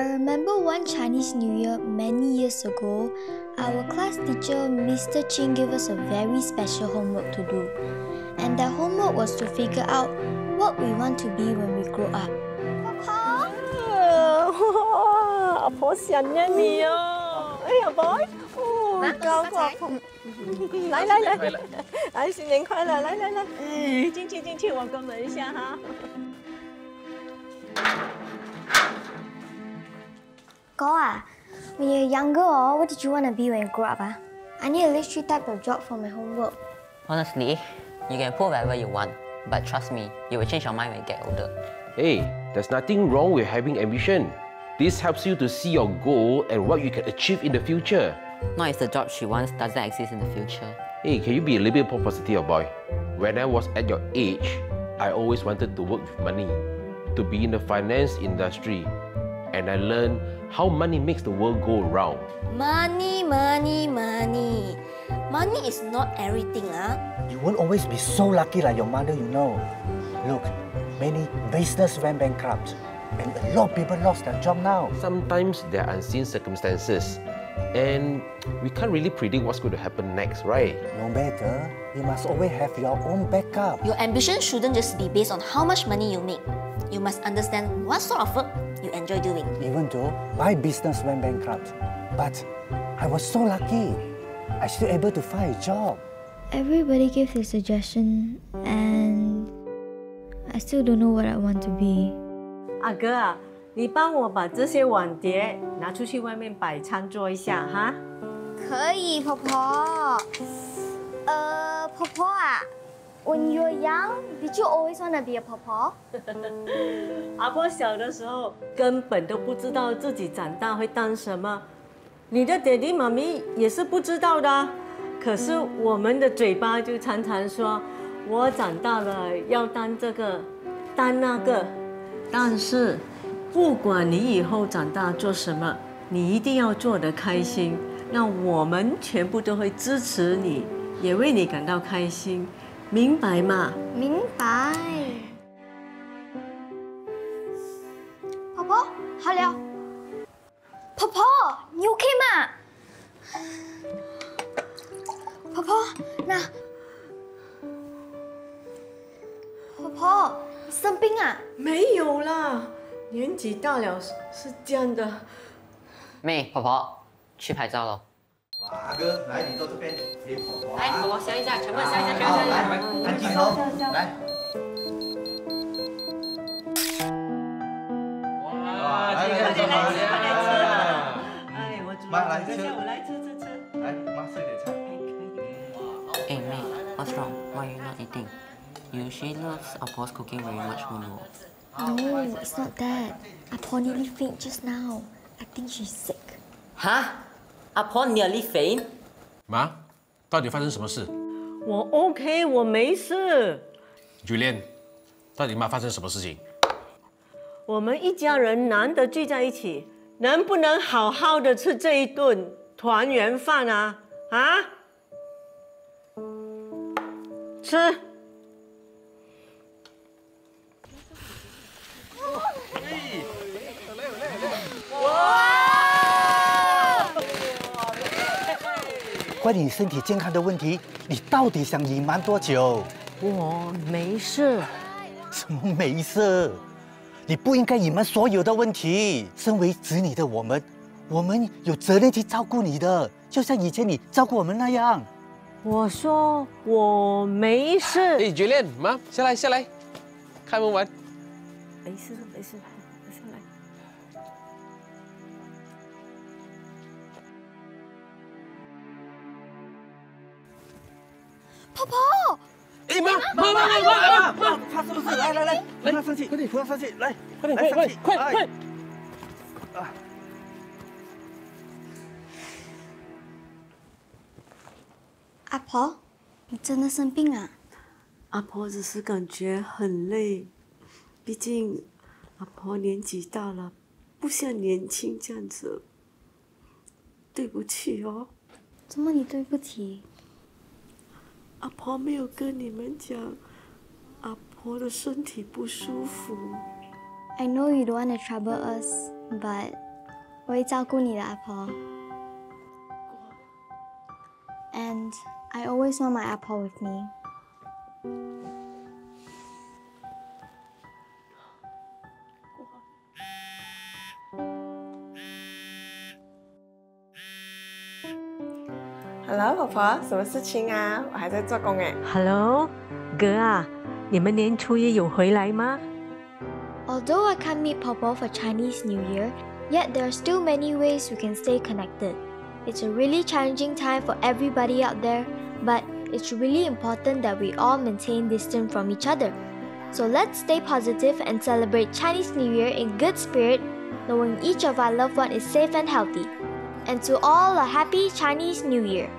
I remember one Chinese New Year many years ago, our class teacher, Mr. Ching, gave us a very special homework to do. And that homework was to figure out what we want to be when we grow up. 阿婆想念你哦！哎呀，boy，哦，高过阿婆，来来来，来新年快乐！来来来，哎，进去进去，我关门一下哈。 哥啊，when you're younger, oh, what did you want to be when you grow up? Ah? I need a list three types of job for my homework. Honestly, you can put whatever you want, but trust me, you will change your mind when you get older. Hey, there's nothing wrong with having ambition. This helps you to see your goal and what you can achieve in the future. Not if the job she wants doesn't exist in the future. Hey, can you be a little bit more positive, boy? When I was at your age, I always wanted to work with money, to be in the finance industry. And I learned how money makes the world go round. Money, money, money. Money is not everything, huh? You won't always be so lucky like your mother, you know. Look, many business went bankrupt. And a lot of people lost their job now. Sometimes there are unseen circumstances. And we can't really predict what's going to happen next, right? No matter, you must always have your own backup. Your ambition shouldn't just be based on how much money you make You must understand what sort of work you enjoy doing. Even though my business went bankrupt, but I was so lucky. I still able to find a job. Everybody gives a suggestion, and I still don't know what I want to be. 阿哥啊，你帮我把这些碗碟拿出去外面摆餐桌一下哈。可以，婆婆。呃，婆婆啊 ，When you were young, did you always want to be a 婆婆？阿婆小的时候根本都不知道自己长大会当什么，你的爹地妈咪也是不知道的。可是我们的嘴巴就常常说，我长大了要当这个，当那个。但是，不管你以后长大做什么，你一定要做得开心。那我们全部都会支持你，也为你感到开心，明白吗？明白。婆婆，好了。婆婆，你 OK 吗？婆婆，那婆婆。生病啊？没有啦，年纪大了是这样的。妹，婆婆，去拍照喽。哇，哥，来，你到这边给宝宝。来，宝宝消一下，成本消一下，成本消一下。来，举手，来。哇，这个好来吃，来吃。哎，我煮。妈，来吃。我来吃吃吃。来，妈吃点菜。Hey mate, what's wrong? Why are you not eating? You she loves our cooking very much, Momo. No, it's not that. Apo nearly faint just now. I think she's sick. Huh? Apo nearly faint? 妈，到底发生什么事？我 OK，我没事。Julian，到底妈发生什么事情？我们一家人难得聚在一起，能不能好好的吃这一顿团圆饭啊？啊？吃。关于你身体健康的问题，你到底想隐瞒多久？我没事。什么没事？你不应该隐瞒所有的问题。身为子女的我们，我们有责任去照顾你的，就像以前你照顾我们那样。我说我没事。哎，绝恋，妈，下来下来，开门玩。没事没事。婆婆，哎妈妈妈妈妈妈，发生什么事？来来来，不要生气，快点，不要生气，来，快点，快快快快！啊！阿婆，你真的生病啊？阿婆只是感觉很累，毕竟阿婆年纪大了，不像年轻这样子。对不起哦。怎么你对不起？阿婆没有跟你们讲，阿婆的身体不舒服。I know you don't want to trouble us, but 我会照顾你的阿婆。And I always want my apple with me. Hello，婆婆，什么事情啊？我还在做工哎。 Hello，哥啊，你们年初一有回来吗？ Although I can't meet Popo for Chinese New Year, yet there are still many ways we can stay connected. It's a really challenging time for everybody out there, but it's really important that we all maintain distance from each other. So let's stay positive and celebrate Chinese New Year in good spirit, knowing each of our loved one is safe and healthy. And to all a happy Chinese New Year.